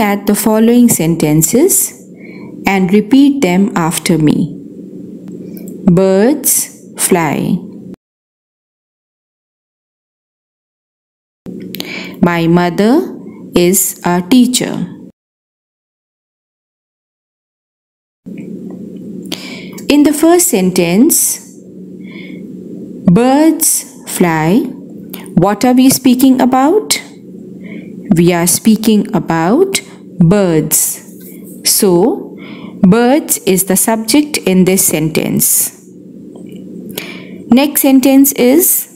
look at the following sentences and repeat them after me. Birds fly. My mother is a teacher. In the first sentence, birds fly. What are we speaking about? We are speaking about birds. So, birds is the subject in this sentence. Next sentence is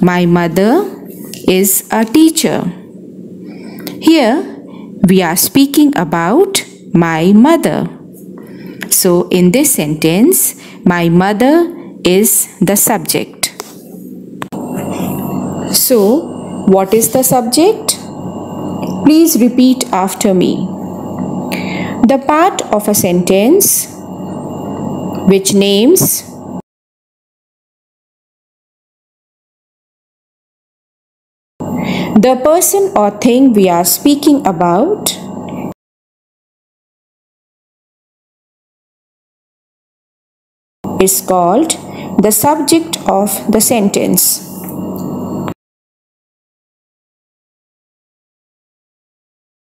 My mother is a teacher. Here we are speaking about my mother. So in this sentence, my mother is the subject. So what is the subject? Please repeat after me. The part of a sentence which names the person or thing we are speaking about is called the subject of the sentence.